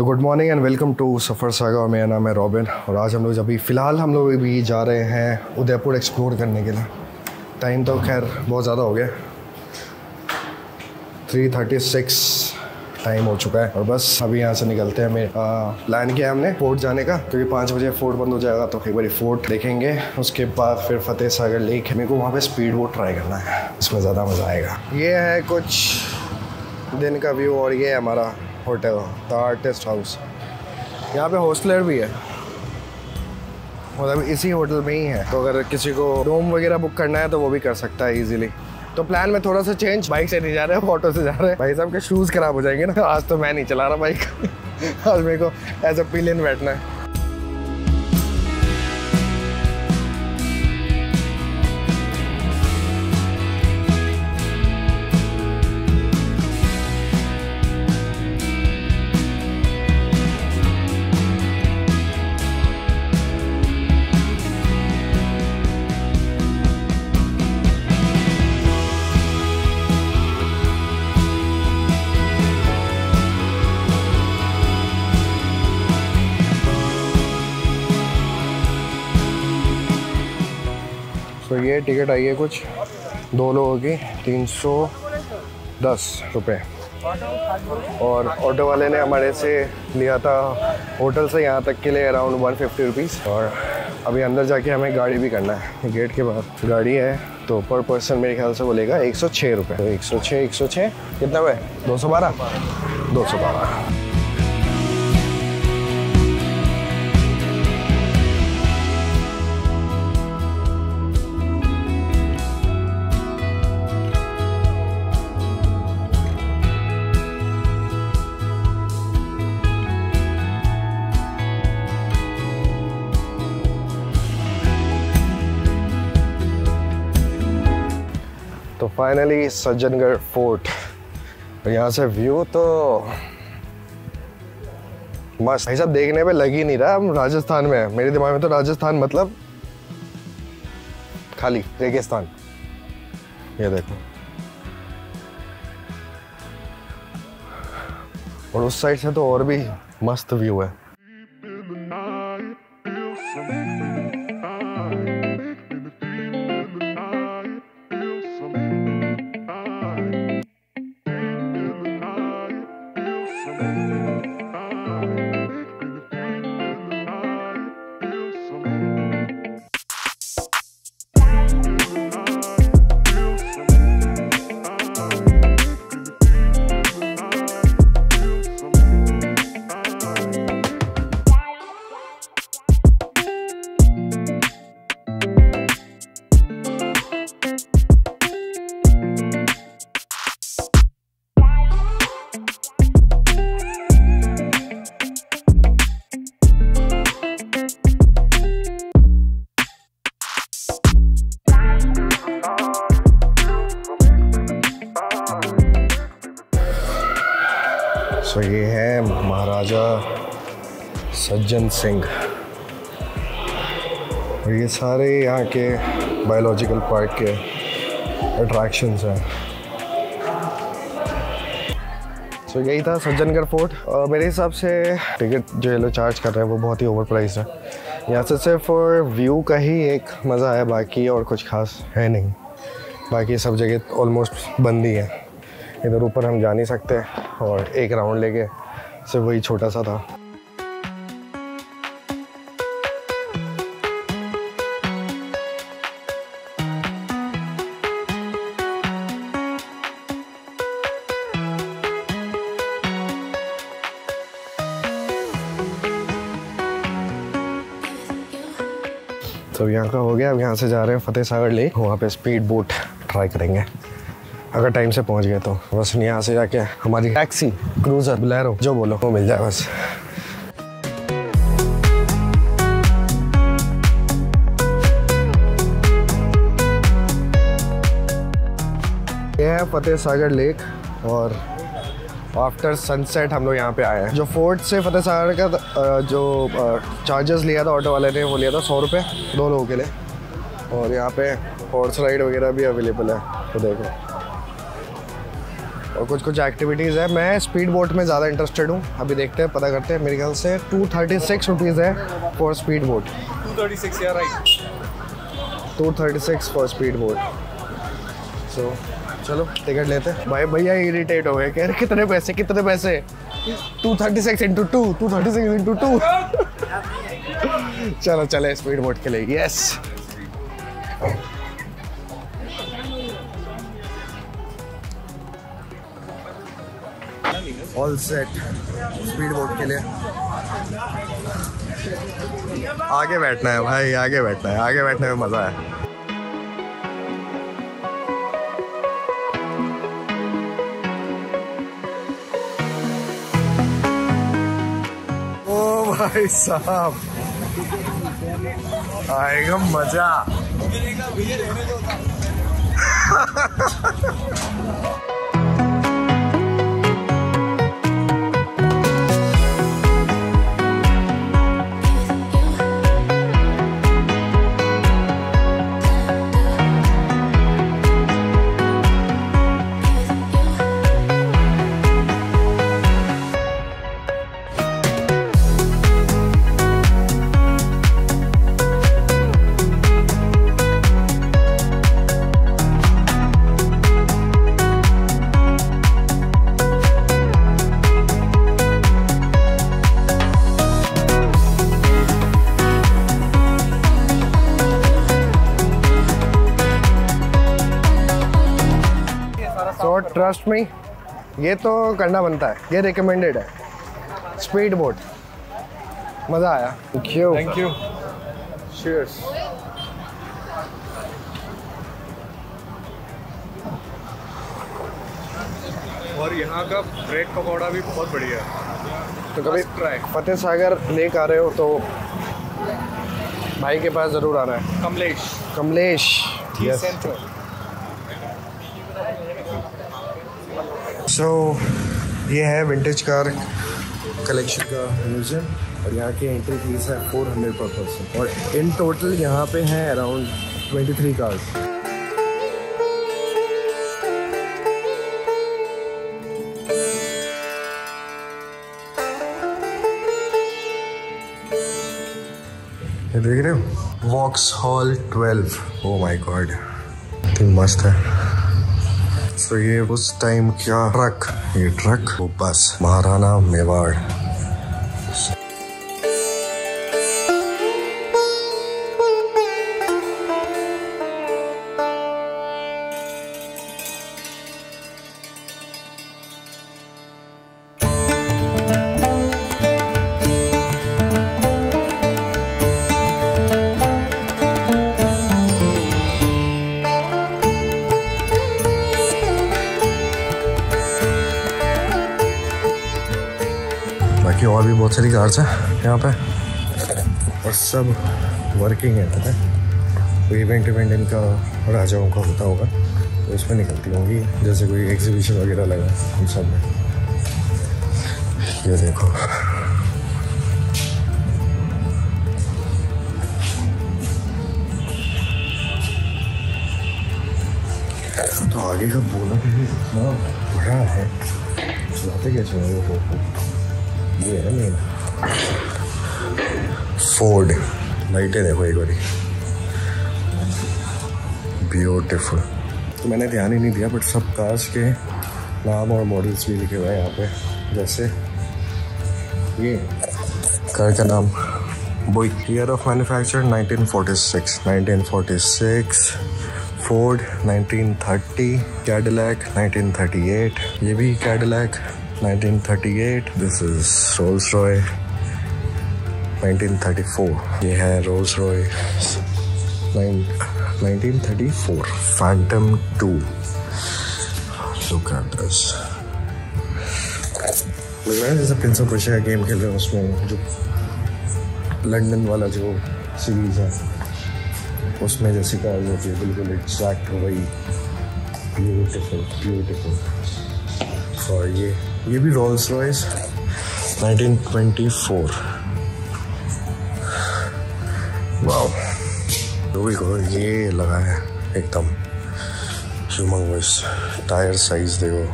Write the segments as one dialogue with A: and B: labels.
A: तो good morning and welcome to Safar saga. और मेरा नाम है रॉबिन और आज हम लोग अभी फ़िलहाल हम लोग अभी जा रहे हैं उदयपुर एक्सप्लोर करने के लिए। टाइम तो खैर बहुत ज़्यादा हो गया। थ्री थर्टी सिक्स टाइम हो चुका है और बस अभी यहाँ से निकलते हैं हमें प्लान किया हमने फोर्ट जाने का। क्योंकि पाँच बजे फोर्ट बंद हो जाएगा तो एक बार फोर्ट देखेंगे। उसके बाद फिर फतेह सागर लेक है मेरे को वहाँ पे स्पीड बोट ट्राई करना है। इसमें ज़्यादा मज़ा आएगा। ये है कुछ दिन का व्यू और ये है हमारा होटल, द आर्टिस्ट हाउस। यहाँ पे हॉस्टलर भी है। मतलब इसी होटल में ही है। तो अगर किसी को रूम वगैरह बुक करना है तो वो भी कर सकता है इजीली तो प्लान में थोड़ा सा चेंज बाइक से नहीं जा रहे ऑटो से जा रहे। भाई साहब के शूज़ खराब हो जाएँगे ना। आज तो मैं नहीं चला रहा बाइक आज मेरे को एज अ पिलियन बैठना है। तो ये टिकट आई है कुछ? दो लोगों की, तीन सौ दस रुपये और ऑटो वाले ने हमारे से लिया था होटल से यहाँ तक के लिए अराउंड वन फिफ्टी रुपीज़। और अभी अंदर जाके हमें गाड़ी भी करना है। गेट के बाद गाड़ी है तो पर पर्सन मेरे ख्याल से वो लेगा एक सौ छः रुपये तो एक सौ छः, एक सौ छः। कितना हुआ दो सौ बारह। दो सौ बारह। फाइनली सज्जनगढ़ फोर्ट यहाँ से व्यू तो मस्त। भाई साहब, देखने पे लग ही नहीं रहा, हम राजस्थान में हैं। मेरे दिमाग में तो राजस्थान मतलब खाली, रेगिस्तान। ये देखो। और उस साइड से तो और भी मस्त व्यू है। सो ये है महाराजा सज्जन सिंह। और ये सारे यहाँ के बायोलॉजिकल पार्क के अट्रैक्शंस हैं। सो so, यही था सज्जनगढ़ फोर्ट और मेरे हिसाब से टिकट जो ये लोग चार्ज कर रहे हैं वो बहुत ही ओवर प्राइस है। यहाँ से सिर्फ़ व्यू का ही एक मज़ा है बाकी और कुछ खास है नहीं। बाकी सब जगह ऑलमोस्ट बंद ही है। इधर ऊपर हम जा नहीं सकते और एक राउंड लेके सिर्फ़ वही छोटा सा था। तो यहाँ का हो गया, अब यहाँ से जा रहे हैं फतेह सागर लेक वहाँ पे स्पीड बोट ट्राई करेंगे। अगर टाइम से पहुँच गए तो। बस यहाँ से जाके हमारी टैक्सी क्रूज़र बुलेरो जो बोलो, वो मिल जाए बस। ये है फतेह सागर लेक और आफ्टर सनसेट हम लोग यहाँ पे आए हैं। जो फोर्ट से फतेह सागर का जो चार्जेस लिया था ऑटो वाले ने, वो लिया था सौ रुपये दो लोगों के लिए। और यहाँ पे हॉर्स राइड वगैरह भी अवेलेबल है तो देखो। और कुछ कुछ एक्टिविटीज़ है। मैं स्पीड बोट में ज़्यादा इंटरेस्टेड हूँ। अभी देखते हैं पता करते हैं। मेरे ख्याल से टू थर्टी सिक्स रुपीज़ है for speed boat
B: two thirty six
A: two thirty six for speed boat so चलो टिकट लेते हैं। भाई भैया इरिटेट हो गए। कह रहे कितने पैसे कितने पैसे? Two thirty six into two two thirty six into two चलो चले स्पीड बोट के लिए। Yes all set speed boat के लिए. आगे बैठना है भाई, आगे बैठना है, आगे बैठने में मज़ा है. ओ भाई साहब. आएगा मज़ा. सो ट्रस्ट मी ये तो करना बनता है। ये रिकमेंडेड है। स्पीड बोट मज़ा आया। Thank you
B: thank you
A: Cheers.
B: और यहाँ का ब्रेड पकौड़ा भी बहुत बढ़िया है।
A: तो कभी फतेह सागर लेक आ रहे हो तो भाई के पास ज़रूर आना है।
B: कमलेश।
A: कमलेश।
B: Yes.
A: सो ये है विंटेज कार कलेक्शन का म्यूज़ियम और यहाँ की एंट्री फ़ीस है फोर हंड्रेड पर पर्सन और इन टोटल यहाँ पे हैं अराउंड ट्वेंटी थ्री कार्स देख रहे हो? Vauxhall twelve oh my God मस्त है। सो ये उस टाइम क्या ट्रक ये ट्रक वो बस महाराणा मेवाड़। बहुत सारी कार्स हैं यहाँ पे। और सब वर्किंग है, पता है? कोई इवेंट इवेंट इनका राजाओं का होता होगा तो उसमें निकलती होंगी। जैसे कोई एग्जीबिशन वगैरह लगा, उन सब में। ये देखो। तो आगे का बोला भी इतना बड़ा है चलाते कैसे हैं ये है मेन फोर्ड लाइटें देखो एक बारी. ब्यूटीफुल तो मैंने ध्यान ही नहीं दिया बट सब कार्स के नाम और मॉडल्स भी लिखे हुए हैं यहाँ पे. जैसे ये कार का नाम. बोई year of manufacture 1946 1946 Ford 1930 Cadillac 1938 ये भी Cadillac 1938 this is Rolls Royce 1934 ये है Rolls Royce 1934 Phantom 2 look at this है जैसे प्रिंस ऑफ़ रशिया का गेम खेल रहे हैं उसमें, जो लंदन वाला जो सीरीज़ है। उसमें जैसे कार होती है बिल्कुल एग्जैक्ट वही ब्यूटीफुल ब्यूटीफुल और ये ये भी रोल्स रॉयस 1924 वाओ भी कहो ये लगा है एकदम ह्यूमंगस टायर साइज़ देखो।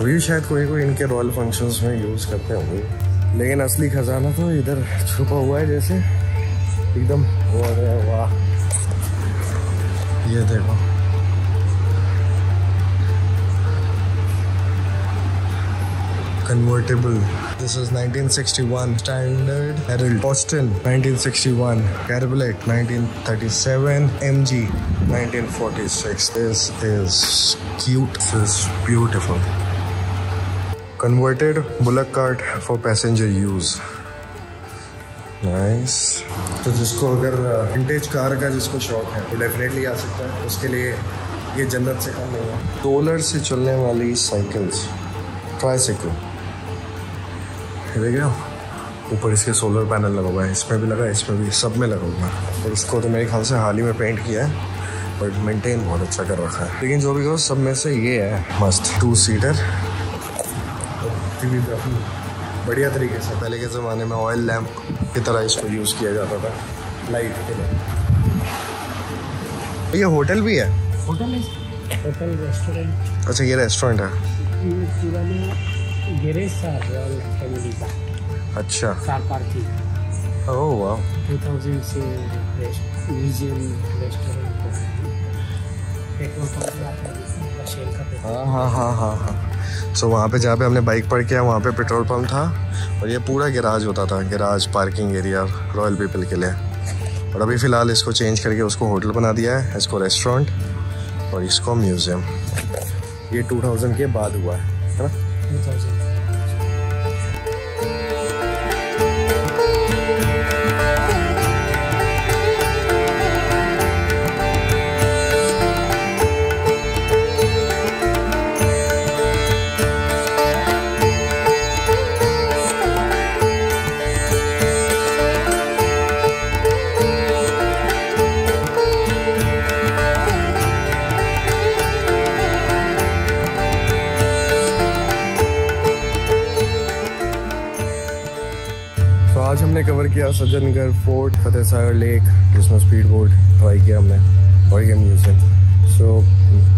A: अभी शायद कोई कोई इनके रॉयल फ़ंक्शंस में यूज़ करते होंगे। लेकिन असली खजाना तो इधर छुपा हुआ है जैसे। एकदम वाह। ये देखो। Convertible. This is 1961 Standard Herald Boston 1961 Cadillac 1937 MG 1946. This is cute. This is beautiful. Converted bullock cart for passenger use. Nice तो जिसको अगर विंटेज कार का जिसको शौक है वो डेफिनेटली आ सकता है उसके लिए ये जन्नत से कम नहीं है सोलर से चलने वाली साइकिल्स ट्राईसाइकिल देख हो ऊपर इसके सोलर पैनल लगा हुआ है। इसमें भी लगा है इसमें भी सब में लगा हुआ है और इसको तो मेरे ख्याल से हाल ही में पेंट किया है बट मेंटेन बहुत अच्छा कर रखा है। लेकिन जो भी कहो सब में से ये है मस्त टू सीटर बढ़िया तरीके से। पहले के ज़माने में ऑयल लैम्प की तरह इसको यूज़ किया जाता था लाइट के लिए। ये होटल भी है?
C: होटल होटल रेस्टोरेंट
A: अच्छा ये रेस्टोरेंट है।
C: गैरेज था रॉयल फैमिली का।
A: अच्छा।
C: कार पार्किंग
A: ओह वाह
C: टू थाउज़ेंड से म्यूज़ियम रेस्टोरेंट है पेट्रोल
A: हाँ हाँ हाँ हाँ हाँ। सो वहाँ पे जहाँ पे हमने बाइक पार्क किया वहाँ पे पेट्रोल पंप था। और ये पूरा गैराज होता था garage parking area royal people के लिए। और अभी फ़िलहाल इसको चेंज करके उसको होटल बना दिया है इसको रेस्टोरेंट और इसको म्यूज़ियम। ये 2000 के बाद हुआ है है ना? 2000. किया सज्जनगढ़ फोर्ट फतेह सागर लेक, जिसमें स्पीड बोट ट्राई किया हमने, और ये म्यूज़ियम सो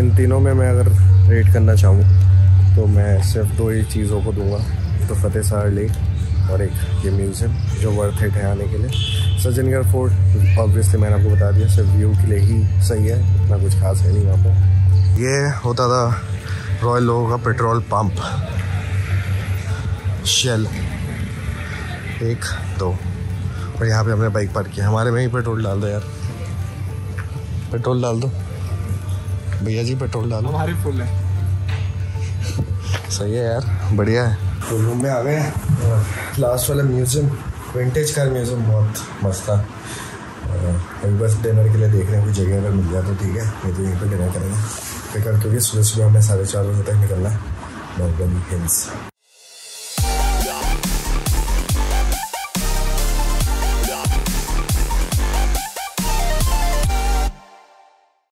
A: इन तीनों में मैं अगर रेट करना चाहूँ तो मैं सिर्फ़ दो ही चीज़ों को दूँगा तो फतेह सागर लेक और एक ये म्यूज़ियम जो वर्थ इट है आने के लिए। सज्जनगढ़ फोर्ट ऑब्वियसली मैंने आपको बता दिया, सिर्फ़ व्यू के लिए ही सही है, इतना कुछ खास है नहीं वहाँ पर ये होता था रॉयल लोगों का पेट्रोल पंप शेल एक, दो। और यहाँ पे हमने बाइक पार्क किया। हमारे में ही पेट्रोल डाल दो यार। पेट्रोल डाल दो। भैया जी पेट्रोल डालो।
B: हमारी फुल है।
A: सही है यार बढ़िया है। तो रूम में आ गए लास्ट वाला म्यूज़ियम विंटेज कार म्यूज़ियम बहुत मस्त था। अभी बस डिनर के लिए देख रहे हैं कोई जगह अगर मिल जाए तो ठीक है। नहीं तो यहीं पे डिनर करेंगे। फिर क्योंकि सुबह सुबह हमें साढ़े चार बजे तक निकलना है। नॉर्बन हिल्स